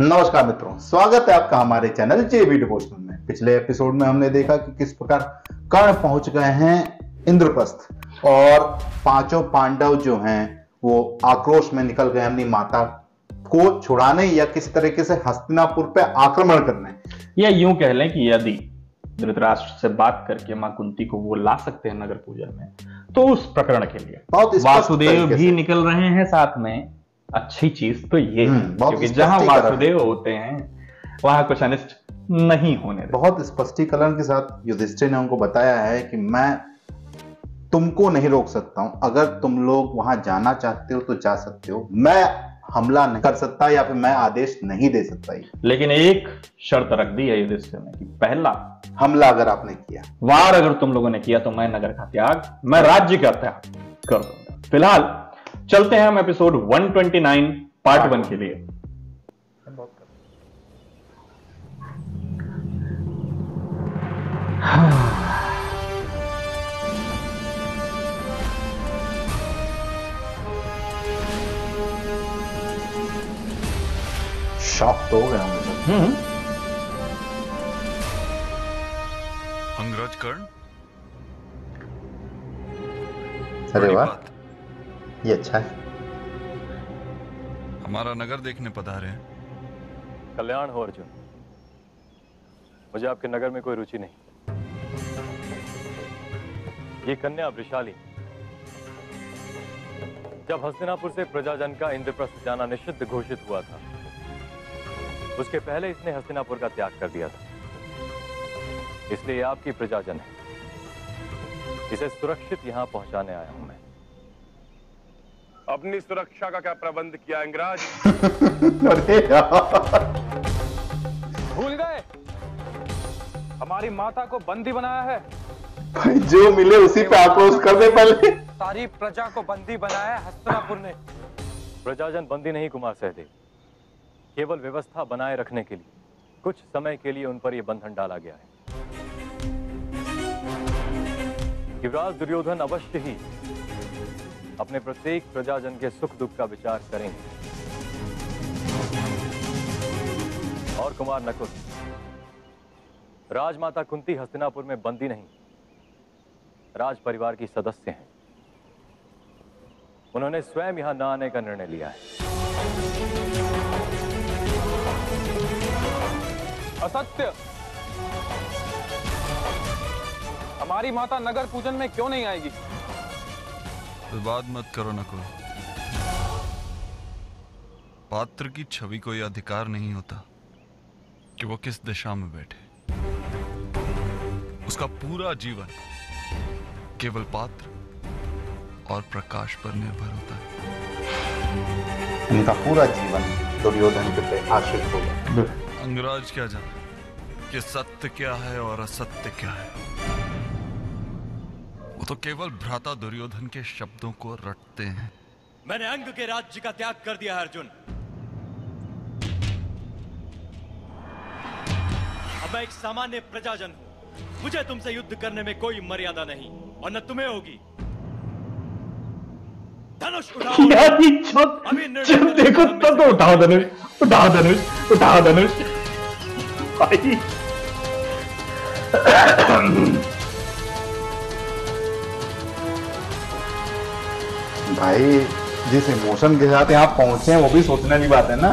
नमस्कार मित्रों स्वागत है आपका हमारे चैनल जेबी डिवोशनल में। पिछले एपिसोड में हमने देखा कि किस प्रकार कर्ण पहुँच गए हैं इंद्रप्रस्थ और पाँचों पांडव जो हैं वो आक्रोश में निकल गए अपनी माता को छुड़ाने या किसी तरीके से हस्तिनापुर पे आक्रमण करने। या यूँ कह लें कि यदि धृतराष्ट्र से बात करके माँ कुंती को वो ला सकते हैं नगर पूजन में तो उस प्रकरण के लिए। बहुत वासुदेव भी निकल रहे हैं साथ में अच्छी चीज़ तो ये है हम्म, क्योंकि जहाँ वासुदेव होते हैं वहाँ कुछ अनिष्ट नहीं होने बहुत स्पष्टीकरण के साथ युधिष्ठिर ने उनको बताया है कि मैं तुमको नहीं रोक सकता हूँ। अगर तुम लोग वहाँ जाना चाहते हो तो जा सकते हो। मैं हमला नहीं कर सकता या फिर मैं आदेश नहीं दे सकता। लेकिन एक शर्त रख दी है युधिष्ठिर ने कि पहला हमला अगर आपने किया। वार अगर तुम लोगों ने किया तो मैं नगर का त्याग मैं राज्य का त्याग कर दूँगा। फ़िलहाल चलते हैं हम एपिसोड 129 पार्ट वन के लिए। शॉक तो हो गया सब। हम्म। अंगराज कर्ण? अरे वाह। ये अच्छा है। हमारा नगर देखने पधारे हैं। कल्याण हो अर्जुन। मुझे आपके नगर में कोई रुचि नहीं। ये कन्या वृशाली। जब हस्तिनापुर से प्रजाजन का इंद्रप्रस्थ जाना निषिद्ध घोषित हुआ था उसके पहले इसने हस्तिनापुर का त्याग कर दिया था। इसलिए आपकी प्रजाजन है। इसे सुरक्षित यहाँ पहुँचाने आया हूँ मैं। अपनी सुरक्षा का क्या प्रबंध किया इंगराज? अरे भूल गए? हमारी माता को बंदी बनाया है। भाई जो मिले उसी पे आक्रोश कर दे पहले। सारी प्रजा को बंदी बनाया है हस्तिनापुर ने। प्रजाजन बंदी नहीं कुमार सहदेव। केवल व्यवस्था बनाए रखने के लिए कुछ समय के लिए उन पर यह बंधन डाला गया है। युवराज दुर्योधन अवश्य ही अपने प्रत्येक प्रजाजन के सुख दुख का विचार करेंगे। और कुमार नकुल, राजमाता कुंती हस्तिनापुर में बंदी नहीं, राज परिवार की सदस्य हैं। उन्होंने स्वयं यहाँ न आने का निर्णय लिया है। असत्य! हमारी माता नगर पूजन में क्यों नहीं आएगी? विवाद मत करो नकुल पात्र की छवि को यह अधिकार नहीं होता कि वो किस दिशा में बैठे। उसका पूरा जीवन केवल पात्र और प्रकाश पर निर्भर होता है। इनका पूरा जीवन दुर्योधन के पे आश्रित होगा। अंगराज क्या जाने कि सत्य क्या है और असत्य क्या है? तो केवल भ्राता दुर्योधन के शब्दों को रटते हैं। मैंने अंग के राज्य का त्याग कर दिया अर्जुन। अब मैं एक सामान्य प्रजाजन हूँ। मुझे तुमसे युद्ध करने में कोई मर्यादा नहीं और न तुम्हें होगी। धनुष उठाओ। अभी जब देखो तब तो उठाओ धनुष उठाओ धनुष उठाओ धनुष भाई, जिस इमोशन के साथ यहाँ पहुँचे हैं, वो भी सोचने वाली बात है ना?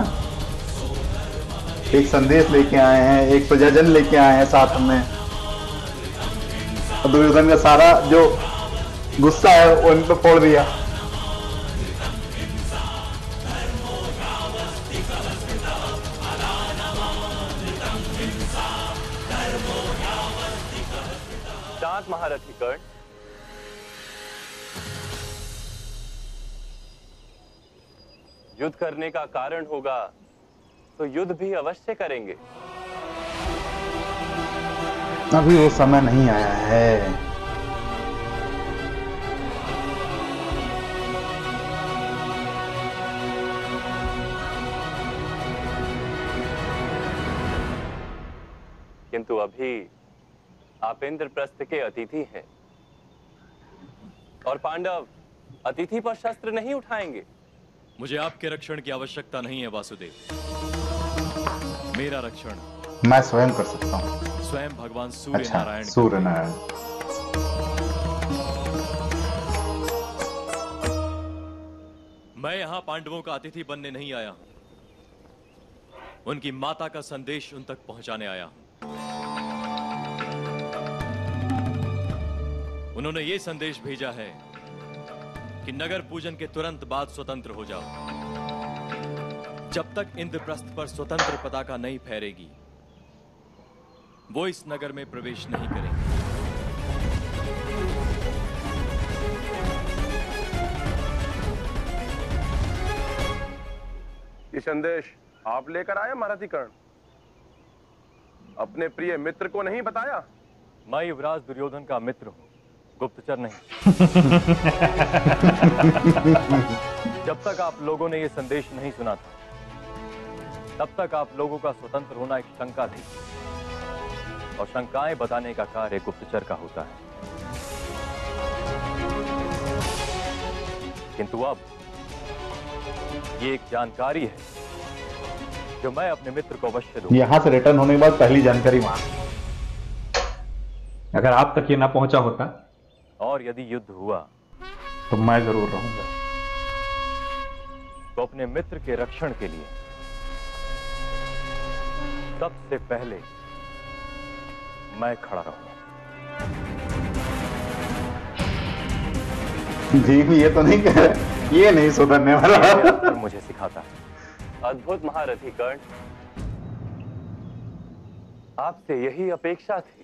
एक संदेश लेके आए हैं, एक प्रजाजन लेके आए हैं साथ में। दुर्योधन का सारा जो गुस्सा है, वो इन पे फोड़ दिया। महारथी कर्ण युद्ध करने का कारण होगा तो युद्ध भी अवश्य करेंगे। अभी वो समय नहीं आया है। किंतु अभी आप इंद्रप्रस्थ के अतिथि हैं। और पांडव अतिथि पर शस्त्र नहीं उठाएँगे। मुझे आपके रक्षण की आवश्यकता नहीं है वासुदेव। मेरा रक्षण। मैं स्वयं कर सकता हूँ। स्वयं भगवान सूर्य अच्छा नारायण सूर्य नारायण। मैं यहाँ पांडवों का अतिथि बनने नहीं आया हूँ। उनकी माता का संदेश उन तक पहुँचाने आया हूँ। उन्होंने ये संदेश भेजा है कि नगर पूजन के तुरंत बाद स्वतंत्र हो जाओ। जब तक इंद्रप्रस्थ पर स्वतंत्र पताका नहीं फहरेगी वो इस नगर में प्रवेश नहीं करेंगे। ये संदेश आप लेकर आए महारथी कर्ण? अपने प्रिय मित्र को नहीं बताया? मैं युवराज दुर्योधन का मित्र हूँ। गुप्तचर नहीं। जब तक आप लोगों ने यह संदेश नहीं सुना था तब तक आप लोगों का स्वतंत्र होना एक शंका थी। और शंकाएँ बताने का कार्य गुप्तचर का होता है। किंतु अब ये एक जानकारी है जो मैं अपने मित्र को अवश्य दूँगा। यहाँ से रिटर्न होने के बाद पहली जानकारी वहाँ। अगर आप तक ये ना पहुँचा होता और यदि युद्ध हुआ तो मैं ज़रूर रहूँगा। तो अपने मित्र के रक्षण के लिए सबसे पहले मैं खड़ा रहूँगा। जी ये तो नहीं कह रहे। ये नहीं सुधरने वाला। मुझे सिखाता। अद्भुत महारथी कर्ण आपसे यही अपेक्षा थी।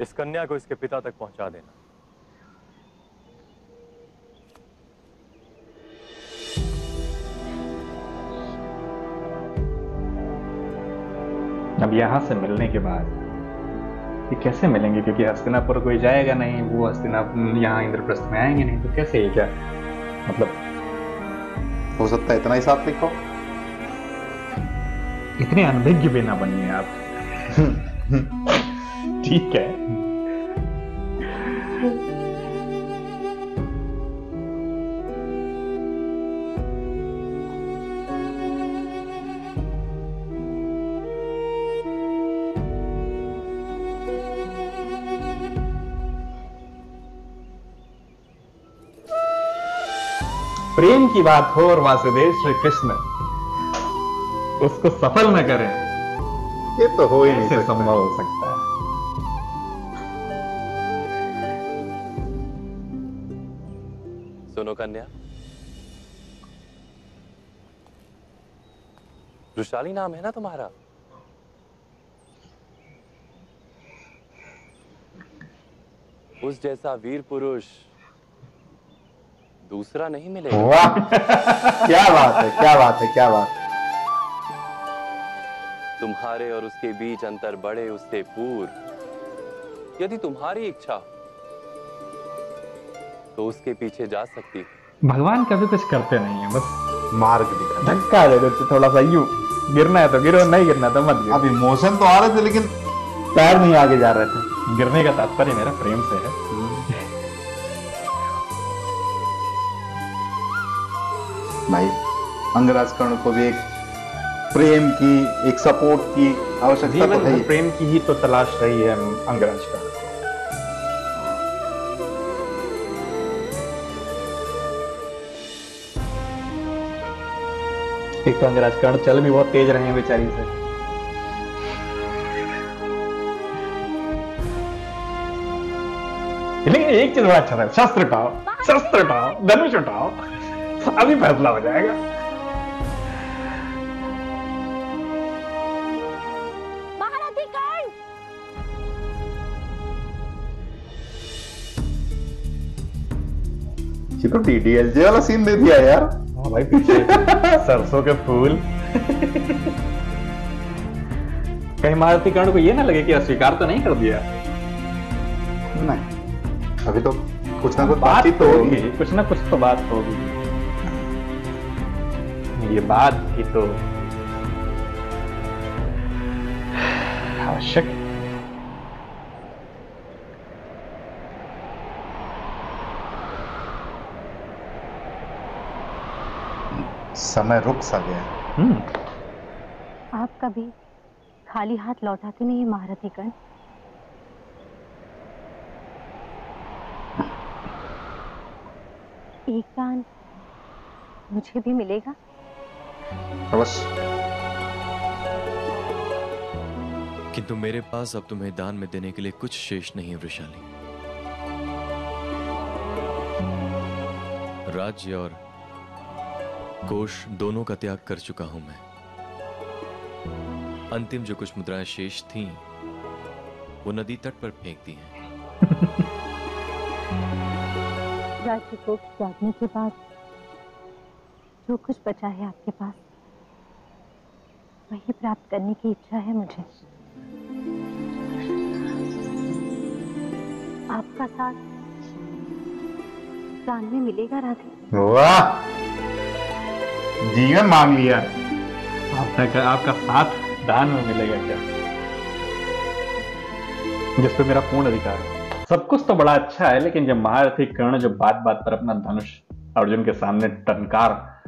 इस कन्या को इसके पिता तक पहुँचा देना। अब यहाँ से मिलने के बाद, ये कैसे मिलेंगे? क्योंकि हस्तिनापुर कोई जाएगा नहीं, वो हस्तिनापुर, यहाँ इंद्रप्रस्थ में आएँगे नहीं तो कैसे ये क्या? मतलब हो सकता है इतना ही साथ लिखो इतने अनभिज्ञ भी ना बनिए आप। ठीक है। प्रेम की बात हो और वासुदेव श्री कृष्ण उसको सफल न करें। ये तो हो ही नहीं सकता संभव हो सकता है सुनो कन्या वृषाली नाम है ना तुम्हारा उस जैसा वीर पुरुष दूसरा नहीं मिलेगा। क्या बात है क्या बात है क्या बात तुम्हारे और उसके बीच अंतर बढ़े उससे पूर्व। यदि तुम्हारी इच्छा हो तो उसके पीछे जा सकती भगवान कभी कुछ करते नहीं है बस मार्ग दिखा धक्का दे देते थोड़ा सा यू। गिरना है तो गिरो नहीं गिरना तो मत गिरो। अब इमोशन तो आ रहे थे लेकिन पैर नहीं आगे जा रहे थे। गिरने का तात्पर्य मेरा प्रेम से है। भाई अंगराज कर्ण को भी एक प्रेम की एक सपोर्ट की आवश्यकता तो है प्रेम की ही तो तलाश रही है अंगराज का। एक तो अंगराज कर्ण चल भी बहुत तेज रहे हैं बेचारी से। लेकिन एक चीज़ बड़ा अच्छा था शस्त्र उठाओ शस्त्र उठाओ धनुष उठाओ अभी फैसला हो जाएगा। तो डीडीएलजे वाला सीन दे दिया यार। हाँ भाई पीछे सरसों के फूल। कहीं महारथी कर्ण को ये ना लगे कि अस्वीकार तो नहीं कर दिया। नहीं। अभी तो कुछ ना कुछ बात बातचीत तो होगी कुछ ना कुछ तो बात होगी। ये बात भी तो आवश्यक है। समय रुक सा गया। हम्म। आप कभी खाली हाथ लौटाते नहीं महारथी कर्ण एक दान मुझे भी मिलेगा? अवश्य। किंतु मेरे पास अब तुम्हें दान में देने के लिए कुछ शेष नहीं है वृशाली राज्य और कोष दोनों का त्याग कर चुका हूँ मैं। अंतिम जो कुछ मुद्राएँ शेष थीं वो नदी तट पर फेंक दी हैं। को के बाद जो कुछ बचा है आपके पास वही प्राप्त करने की इच्छा है मुझे। आपका साथ दान में मिलेगा राधे। वाह! जीवन मांग लिया। आपका आपका साथ दान में मिलेगा क्या? जिस पे मेरा पूर्ण अधिकार है। सब कुछ तो बड़ा अच्छा है लेकिन जब महारथी कर्ण जो बात बात पर अपना धनुष अर्जुन के सामने टनकार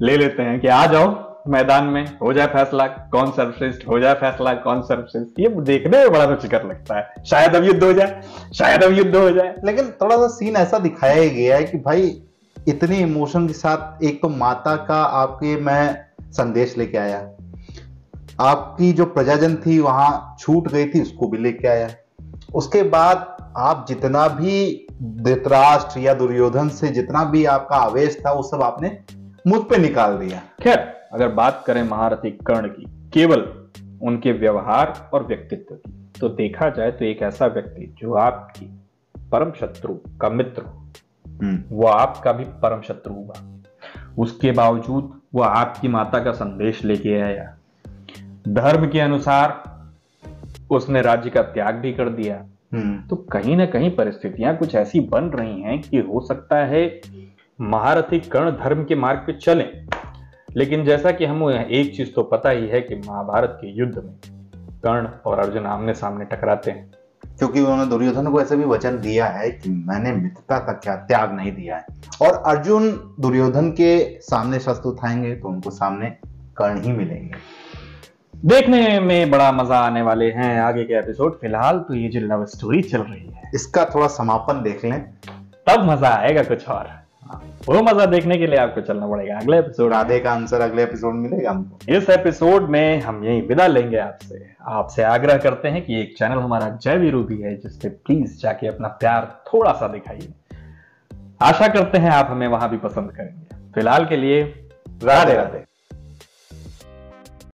ले लेते हैं कि आ जाओ मैदान में हो जाए फैसला कौन सर्वश्रेष्ठ हो जाए फैसला कौन सर्वश्रेष्ठ ये देखने में बड़ा रुचिकर लगता है। शायद अब युद्ध हो जाए शायद अब युद्ध हो जाए। लेकिन थोड़ा सा सीन ऐसा दिखाया गया है कि भाई इतने इमोशन के साथ एक तो माता का आपके मैं संदेश लेके आया। आपकी जो प्रजाजन थी, वहाँ छूट गई थी, उसको भी लेके आया। उसके बाद आप जितना भी धृतराष्ट्र या दुर्योधन से जितना भी आपका आवेश था, वो सब आपने मुझ पे निकाल दिया। खैर, अगर बात करें महारथी कर्ण की, केवल उनके व्यवहार और व्यक्तित्व की तो देखा जाए तो एक ऐसा व्यक्ति जो आपकी परम शत्रु का मित्र वो आपका भी परम शत्रु हुआ। उसके बावजूद वो आपकी माता का संदेश लेके आया। धर्म के अनुसार उसने राज्य का त्याग भी कर दिया। हम्म। तो कहीं ना कहीं परिस्थितियाँ कुछ ऐसी बन रही हैं कि हो सकता है महारथी कर्ण धर्म के मार्ग पे चले। लेकिन जैसा कि हम एक चीज़ तो पता ही है कि महाभारत के युद्ध में कर्ण और अर्जुन आमने सामने टकराते हैं। क्योंकि उन्होंने दुर्योधन को ऐसे भी वचन दिया है कि मैंने मित्रता का क्या त्याग नहीं दिया है। और अर्जुन दुर्योधन के सामने शस्त्र उठाएँगे तो उनको सामने कर्ण ही मिलेंगे। देखने में बड़ा मज़ा आने वाले हैं आगे के एपिसोड फ़िलहाल तो ये जो लव स्टोरी चल रही है। इसका थोड़ा समापन देख लें। तब मज़ा आएगा कुछ और। वो मज़ा देखने के लिए आपको चलना पड़ेगा। अगले एपिसोड आधे का आंसर अगले एपिसोड मिलेगा हमको। इस एपिसोड में हम यही विदा लेंगे आपसे। आपसे आग्रह करते हैं कि एक चैनल हमारा जय वीरू भी है जिससे प्लीज़ जाके अपना प्यार थोड़ा सा दिखाइए। आशा करते हैं आप हमें वहाँ भी पसंद करेंगे। फ़िलहाल के लिए राधे राधे